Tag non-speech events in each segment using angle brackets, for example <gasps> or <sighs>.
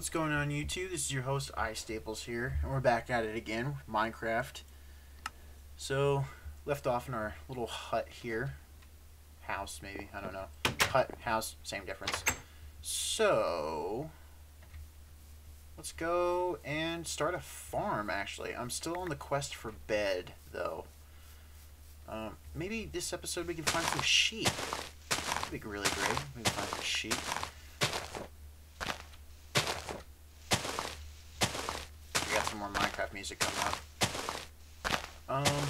What's going on YouTube? This is your host iStaples here, and we're back at it again, Minecraft. So, left off in our little hut here. House, maybe, I don't know. Hut, house, same difference. So, let's go and start a farm, actually. I'm still on the quest for bed, though. Um, maybe this episode we can find some sheep. That'd be really great. We can find some sheep. We got some more Minecraft music coming up. Um,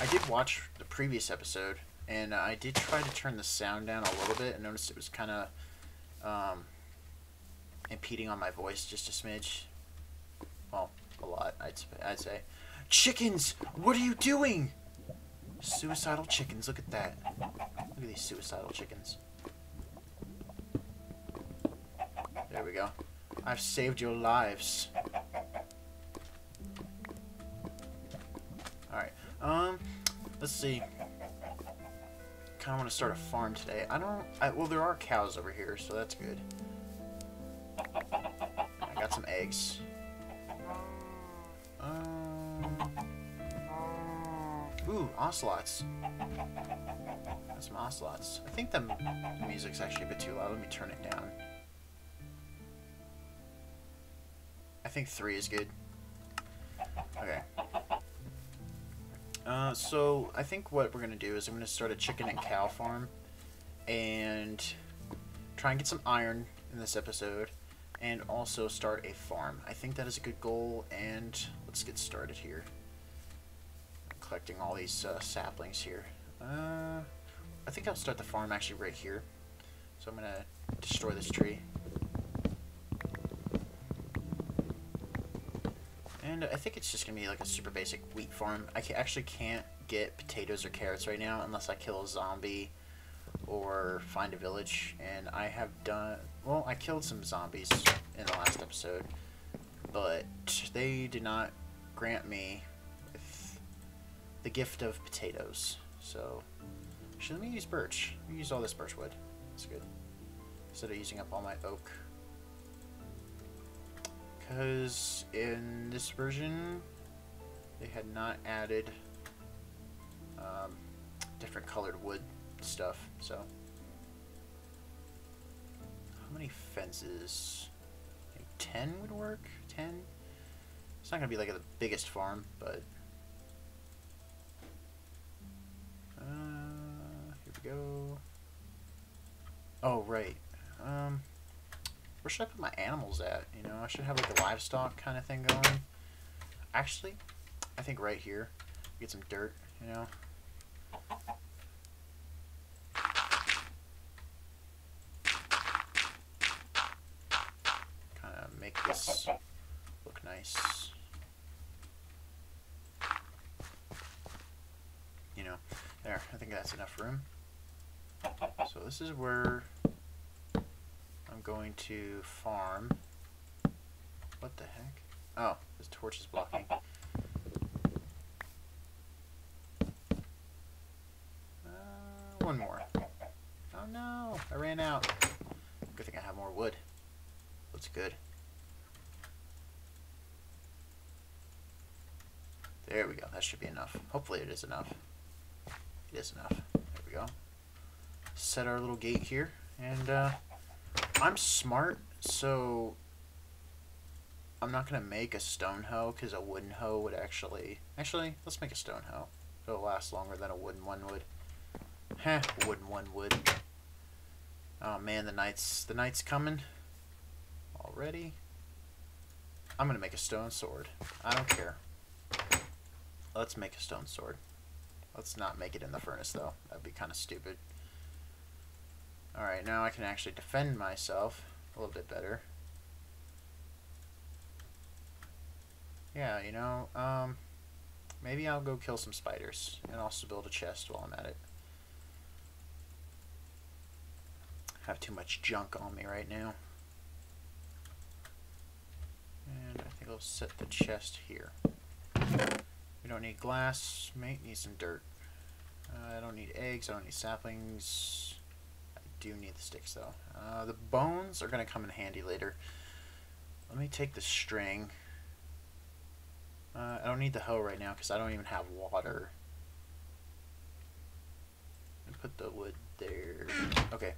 I did watch the previous episode, and I did try to turn the sound down a little bit, and noticed it was kind of um, impeding on my voice just a smidge. Well, a lot, I'd, I'd say. Chickens! What are you doing? Suicidal chickens, look at that. Look at these suicidal chickens. There we go. I've saved your lives. Um, let's see. Kind of want to start a farm today. I don't, I, well, there are cows over here, so that's good. I got some eggs. Um, ooh, ocelots. Got some ocelots. I think the music's actually a bit too loud. Let me turn it down. I think three is good. Uh, so I think what we're gonna do is I'm gonna start a chicken and cow farm, and try and get some iron in this episode, and also start a farm. I think that is a good goal, and let's get started here. collecting all these uh, saplings here. Uh, I think I'll start the farm actually right here. So I'm gonna destroy this tree. And I think it's just going to be like a super basic wheat farm. I ca actually can't get potatoes or carrots right now unless I kill a zombie or find a village. And I have done... Well, I killed some zombies in the last episode. But they did not grant me the gift of potatoes. So, actually, let me use birch. Let me use all this birch wood. That's good. Instead of using up all my oak because in this version they had not added um, different colored wood stuff so. How many fences? 10 would work? 10 it's not gonna be like the biggest farm but. Uh, here we go. Oh right. Um where should I put my animals at? You know, I should have like a livestock kind of thing going. Actually, I think right here, get some dirt, you know. Kind of make this look nice. You know, there, I think that's enough room. So this is where I'm going to farm. What the heck? Oh, this torch is blocking. <laughs> Uh, one more. Oh no, I ran out. Good thing I have more wood. Looks good. There we go. That should be enough. Hopefully it is enough. It is enough. There we go. Set our little gate here and uh, I'm smart, so I'm not to make a stone hoe because a wooden hoe would actually... Actually, let's make a stone hoe. It'll last longer than a wooden one would. Heh, wooden one would. Oh man, the night's, the night's coming. Already. I'm to make a stone sword. I don't care. Let's make a stone sword. Let's not make it in the furnace though. That'd be kind of stupid. Alright, now I can actually defend myself a little bit better. Yeah, you know, um, maybe I'll go kill some spiders and also build a chest while I'm at it. I have too much junk on me right now. And I think I'll set the chest here. We don't need glass, mate, need some dirt. Uh, I don't need eggs, I don't need saplings do need the sticks though. Uh, the bones are going to come in handy later. Let me take the string. Uh, I don't need the hoe right now because I don't even have water. Put the wood there. Okay.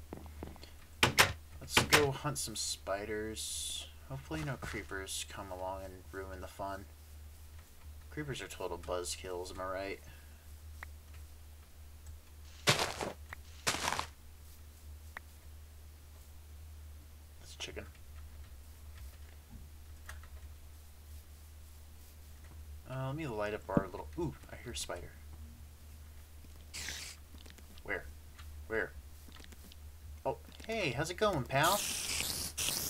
Let's go hunt some spiders. Hopefully no creepers come along and ruin the fun. Creepers are total buzzkills, am I right? That's chicken. Uh, let me light up our little... Ooh, I hear spider. Where? Where? Oh, hey, how's it going, pal?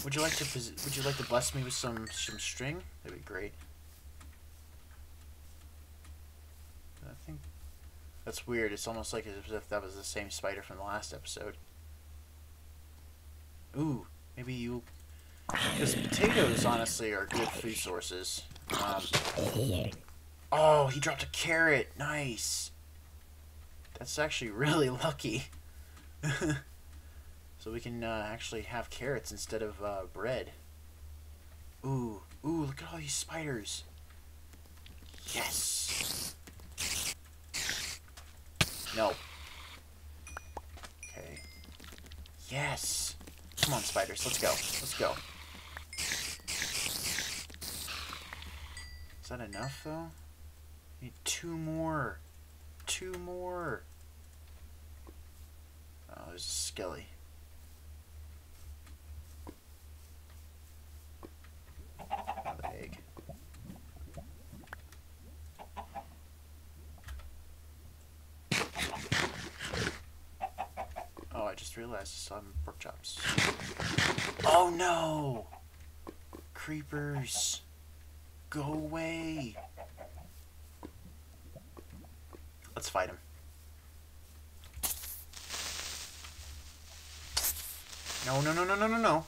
Would you like to would you like to bless me with some some string? That'd be great. I think that's weird. It's almost like as if that was the same spider from the last episode. Ooh, maybe you. Because potatoes, honestly, are good food sources. Um, oh, he dropped a carrot. Nice. That's actually really lucky. <laughs> so we can uh, actually have carrots instead of uh, bread. Ooh, ooh, look at all these spiders. Yes. No. Okay. Yes. Come on, spiders. Let's go. Let's go. Is that enough, though? I Need two more. Two more. Oh, there's a skelly. Another egg. Oh, I just realized some pork chops. Oh no! Creepers! Go away! Let's fight him. No, no, no, no, no, no, no.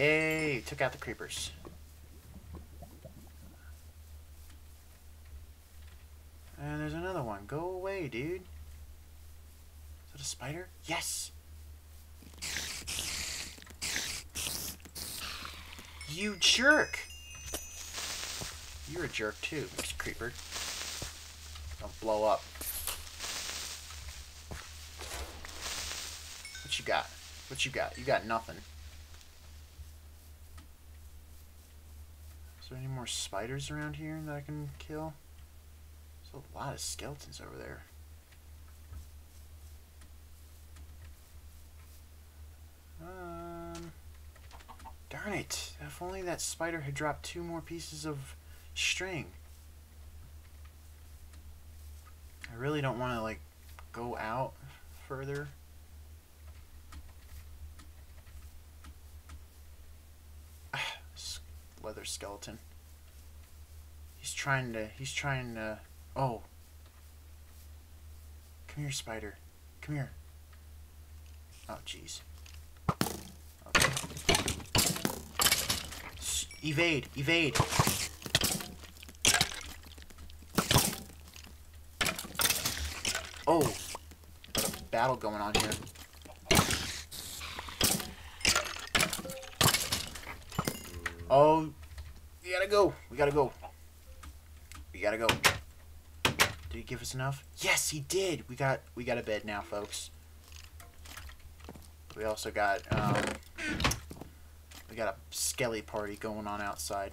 Yay! Took out the creepers. And there's another one. Go away, dude. Is that a spider? Yes! You jerk! You're a jerk too, Mr. Creeper. Don't blow up. What you got? What you got? You got nothing. Is there any more spiders around here that I can kill? There's a lot of skeletons over there. Um... Darn it. If only that spider had dropped two more pieces of string. I really don't want to, like, go out further. <sighs> Leather skeleton. Trying to, he's trying to, oh. Come here, spider. Come here. Oh, jeez. Evade, evade. Oh, got a battle going on here. Oh, we gotta go. We gotta go. We gotta go. Did he give us enough? Yes, he did. We got we got a bed now, folks. We also got um, we got a skelly party going on outside.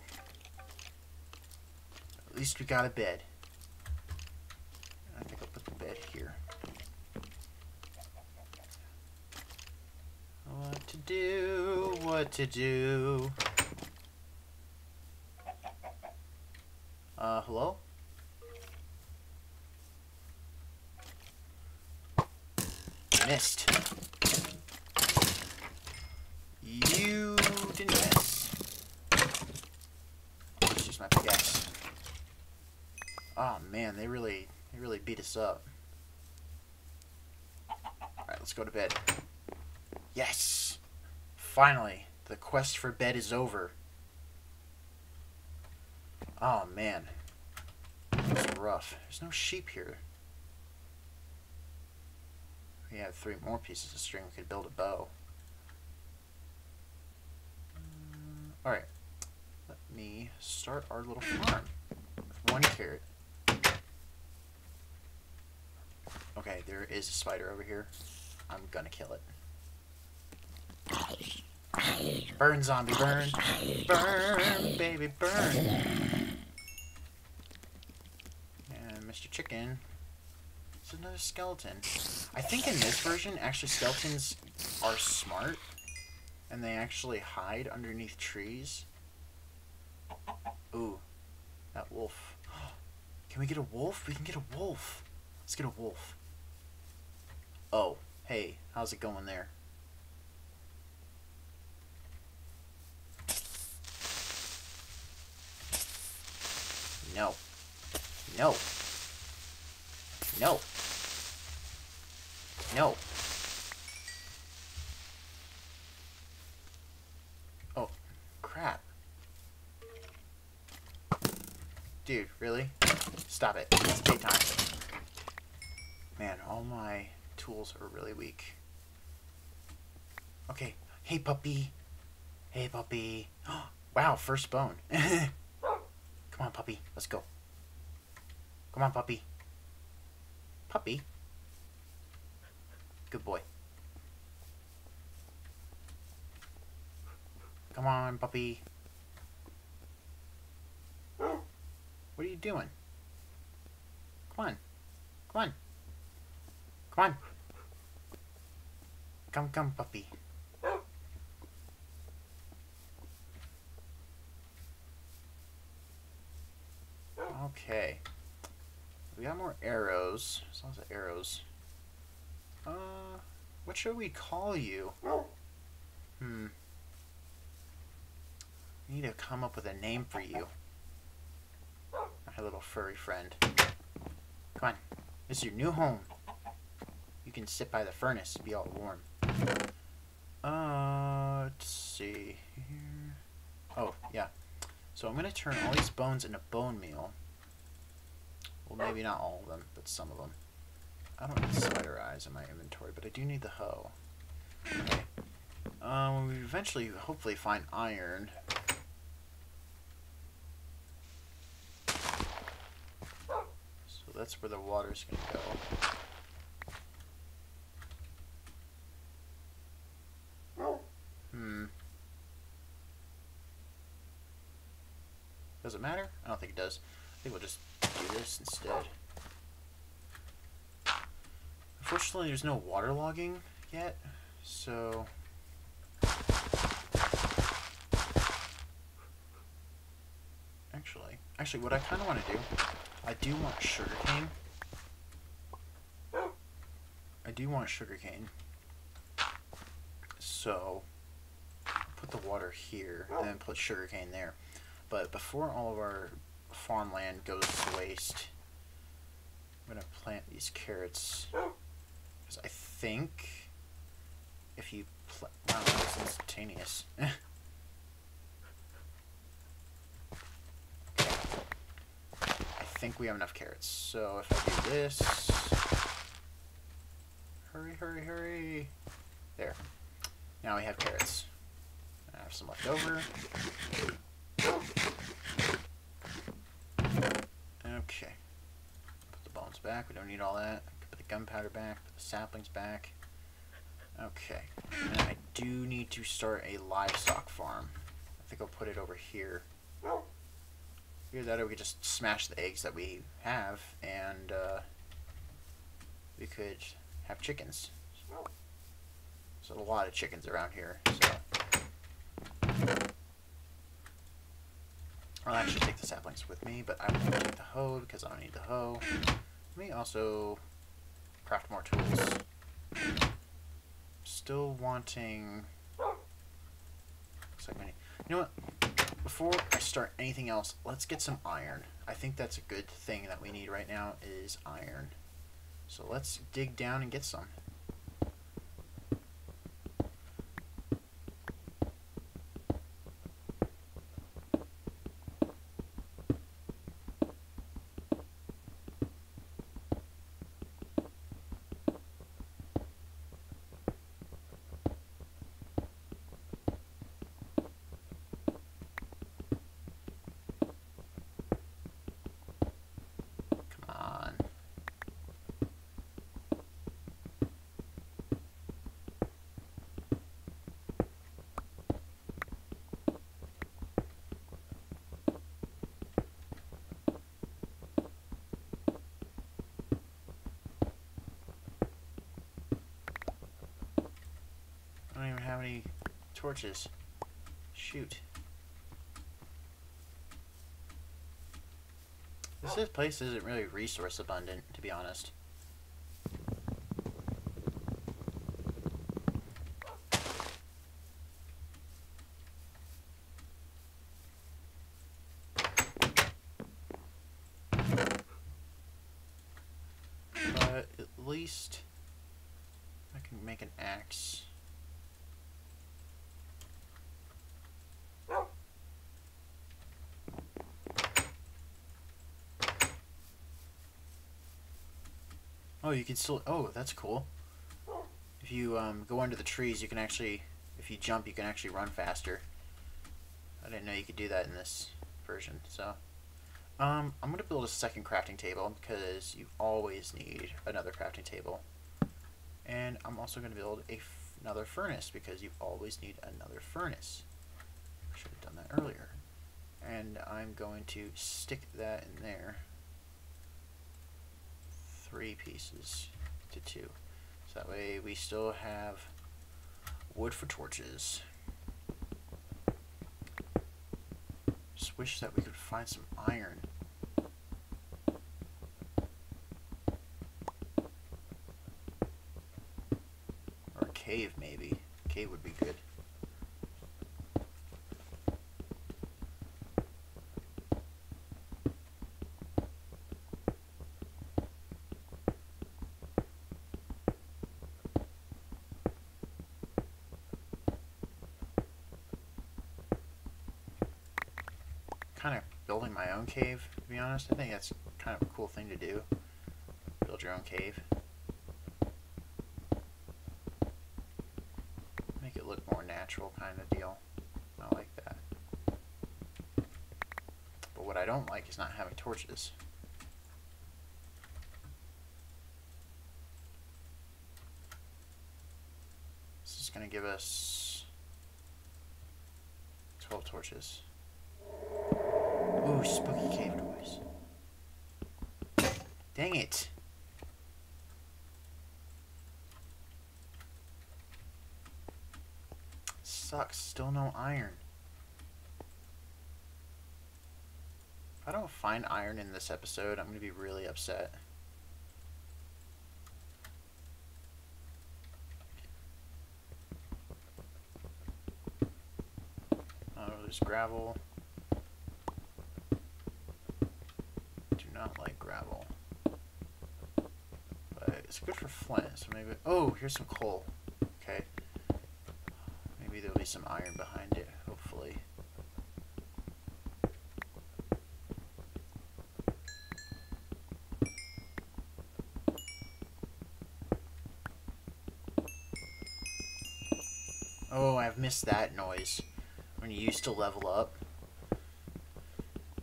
At least we got a bed. I think I'll put the bed here. What to do, what to do. Uh, hello? Missed. You didn't miss. Let's use my pickaxe. Oh man, they really, they really beat us up. Alright, let's go to bed. Yes! Finally, the quest for bed is over. Oh, man. Rough. There's no sheep here. We have three more pieces of string. We could build a bow. Alright. Let me start our little farm. With one carrot. Okay, there is a spider over here. I'm gonna kill it. Burn, zombie, burn. Burn, baby, burn. Chicken. It's another skeleton. I think in this version, actually, skeletons are smart. And they actually hide underneath trees. Ooh, that wolf. <gasps> Can we get a wolf? We can get a wolf. Let's get a wolf. Oh, hey, how's it going there? No. No. No. No. Oh, crap. Dude, really? Stop it. It's daytime. Man, all my tools are really weak. Okay. Hey, puppy. Hey, puppy. <gasps> wow, first bone. <laughs> Come on, puppy. Let's go. Come on, puppy. Puppy. Good boy. Come on, puppy. What are you doing? Come on. Come on. Come on. Come, come, puppy. Okay. We got more arrows. As long as the arrows. Uh, what should we call you? Hmm. We need to come up with a name for you. My little furry friend. Come on. This is your new home. You can sit by the furnace and be all warm. Uh, let's see here. Oh, yeah. So I'm going to turn all these bones into bone meal. Well, maybe not all of them, but some of them. I don't need spider eyes in my inventory, but I do need the hoe. Okay. Um, we eventually, hopefully, find iron. So that's where the water's going to go. Hmm. Does it matter? I don't think it does. I think we'll just do this instead. Unfortunately, there's no water logging yet, so... Actually, actually, what I kind of want to do, I do want sugarcane. I do want sugarcane. So, put the water here, and then put sugarcane there. But before all of our farmland goes to waste, I'm going to plant these carrots. Because I think if you plant... Wow, that's instantaneous. <laughs> I think we have enough carrots. So if I do this... Hurry, hurry, hurry. There. Now we have carrots. I have some left over. Okay. Put the bones back. We don't need all that. Put the gunpowder back. Put the saplings back. Okay. And I do need to start a livestock farm. I think I'll put it over here. Either that or we could just smash the eggs that we have and uh, we could have chickens. There's a lot of chickens around here, so I'll actually take the saplings with me, but I won't take the hoe because I don't need the hoe. Let me also craft more tools. Still wanting... Looks like many. You know what? Before I start anything else, let's get some iron. I think that's a good thing that we need right now is iron. So let's dig down and get some. Torches. Shoot. This oh. place isn't really resource abundant, to be honest. But at least I can make an axe. Oh, you can still. Oh, that's cool. If you um, go under the trees, you can actually. If you jump, you can actually run faster. I didn't know you could do that in this version. So, um, I'm gonna build a second crafting table because you always need another crafting table. And I'm also gonna build a another furnace because you always need another furnace. Should have done that earlier. And I'm going to stick that in there three pieces to two. So that way we still have wood for torches. Just wish that we could find some iron. Or a cave maybe. cave would be good. kind of building my own cave, to be honest. I think that's kind of a cool thing to do. Build your own cave. Make it look more natural kind of deal. I like that. But what I don't like is not having torches. This is going to give us 12 torches. Ooh, spooky cave noise. Dang it. Sucks. Still no iron. If I don't find iron in this episode, I'm going to be really upset. Oh, there's gravel. Do not like gravel. But it's good for flint, so maybe... Oh, here's some coal. Some iron behind it, hopefully. Oh, I've missed that noise. When you used to level up.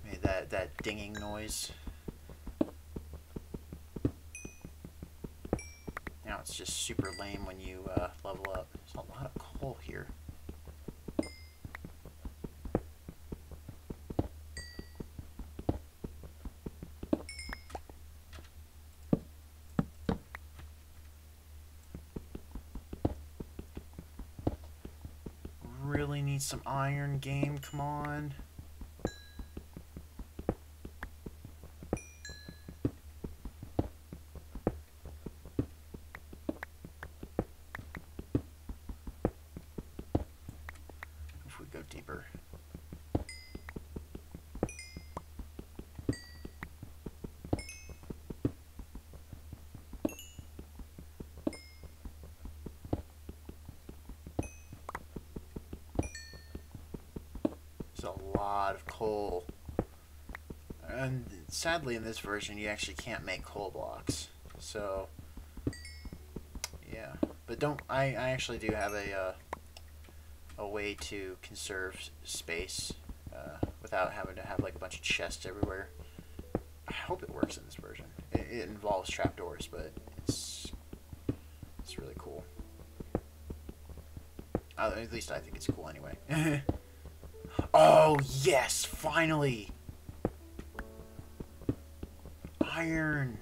Made that, that dinging noise. Now it's just super lame when you uh, level up. There's a lot of coal here. Really need some iron game, come on. Lot of coal. And sadly, in this version, you actually can't make coal blocks. So, yeah. But don't. I, I actually do have a uh, a way to conserve space uh, without having to have like a bunch of chests everywhere. I hope it works in this version. It, it involves trapdoors, but it's it's really cool. Uh, at least I think it's cool anyway. <laughs> Oh, yes, finally. Iron.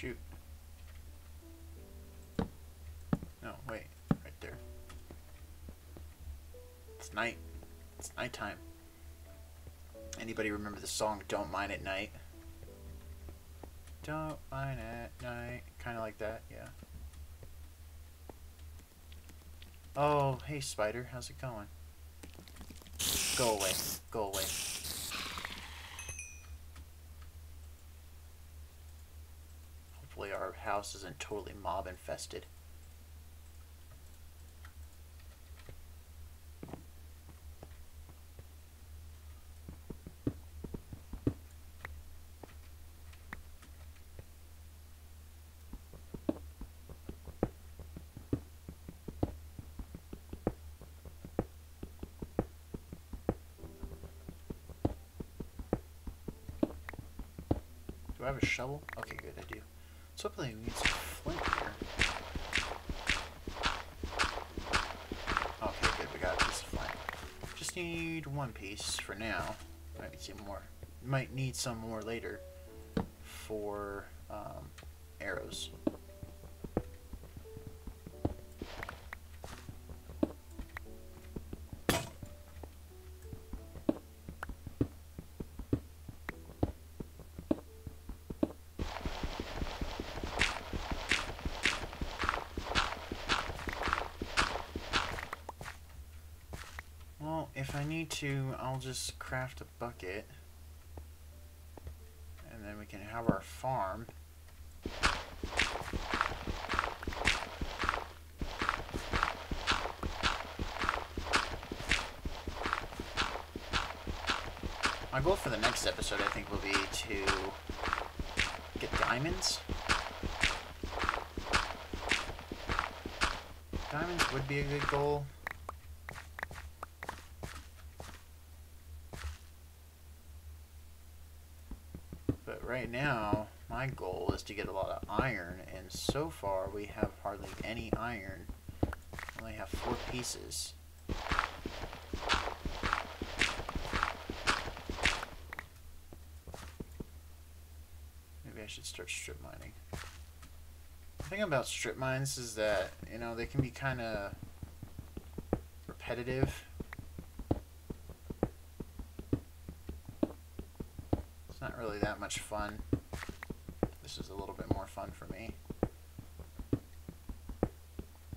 Shoot. No, wait. Right there. It's night. It's nighttime. Anybody remember the song Don't Mine at Night? Don't mine at night. Kind of like that, yeah. Oh, hey Spider, how's it going? Go away. Go away. Hopefully our house isn't totally mob infested. Do I have a shovel? Okay, good, I do. So hopefully we need some flint here. Okay, good, we got a piece of flint. Just need one piece for now. Might need more. Might need some more later for um, arrows. I need to, I'll just craft a bucket. And then we can have our farm. My goal for the next episode, I think, will be to get diamonds. Diamonds would be a good goal. But right now, my goal is to get a lot of iron, and so far we have hardly any iron. Only have four pieces. Maybe I should start strip mining. The thing about strip mines is that, you know, they can be kind of repetitive. It's not really that much fun. This is a little bit more fun for me.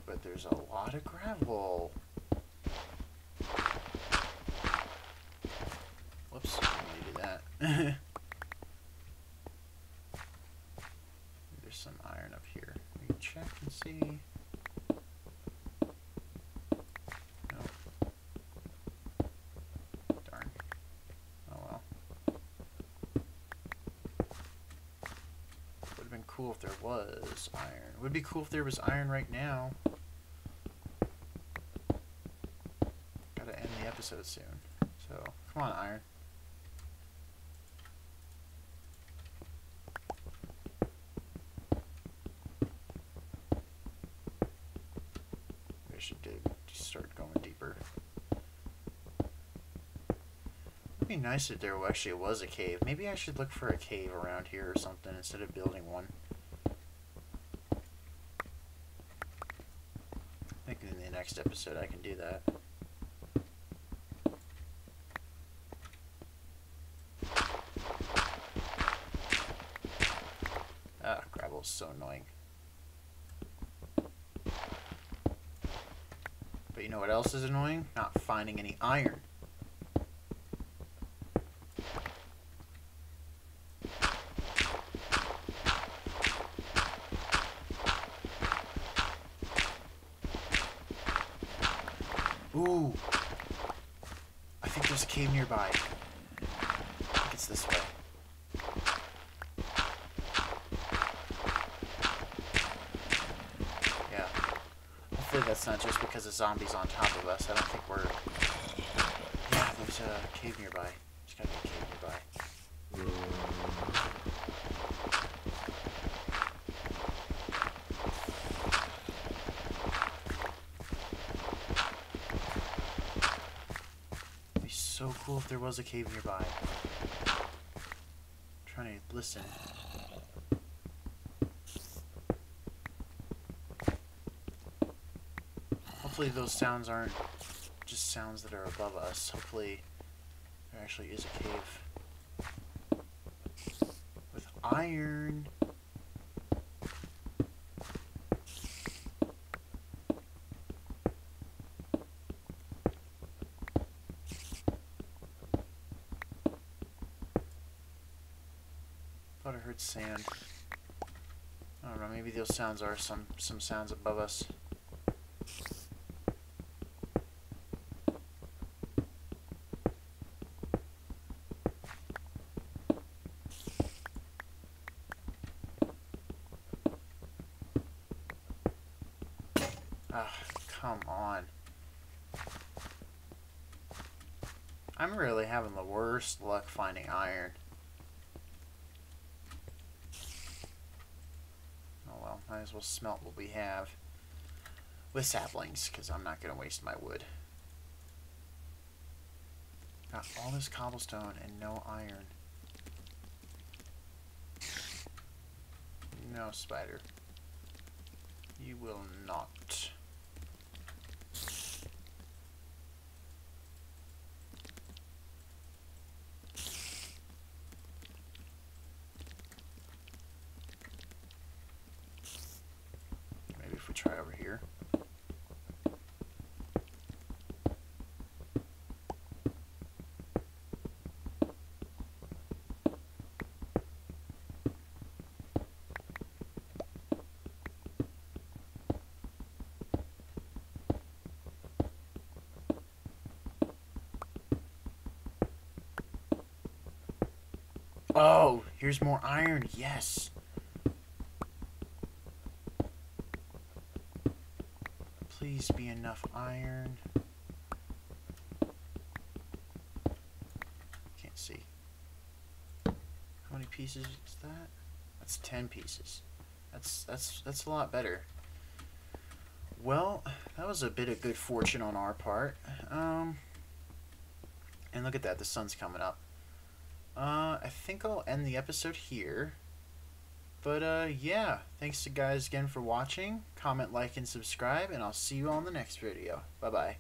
But there's a lot of gravel. Whoops, I do that. <laughs> there's some iron up here. We can check and see. Nope. Darn. Oh well. Would have been cool if there was iron. Would be cool if there was iron right now. Gotta end the episode soon. So, come on, iron. We should start going deeper. Be nice if there actually was a cave. Maybe I should look for a cave around here or something instead of building one. I think in the next episode I can do that. Ah, gravel is so annoying. But you know what else is annoying? Not finding any iron. Ooh. I think there's a cave nearby. I think it's this way. Yeah. Hopefully that's not just because the zombies on top of us. I don't think we're... Yeah, there's a cave nearby. There's gotta be a cave nearby. It'd be so cool if there was a cave nearby. trying to listen. Hopefully those sounds aren't just sounds that are above us. Hopefully there actually is a cave. With iron. Thought I heard sand. I don't know, maybe those sounds are some some sounds above us. Ah, come on. I'm really having the worst luck finding iron. Oh well, might as well smelt what we have. With saplings, because I'm not going to waste my wood. Got all this cobblestone and no iron. No, spider. You will not. Maybe if we try over here. Oh, here's more iron. Yes. Please be enough iron. Can't see. How many pieces is that? That's 10 pieces. That's that's that's a lot better. Well, that was a bit of good fortune on our part. Um and look at that, the sun's coming up. Uh, I think I'll end the episode here. But, uh, yeah. Thanks to guys again for watching. Comment, like, and subscribe, and I'll see you on the next video. Bye-bye.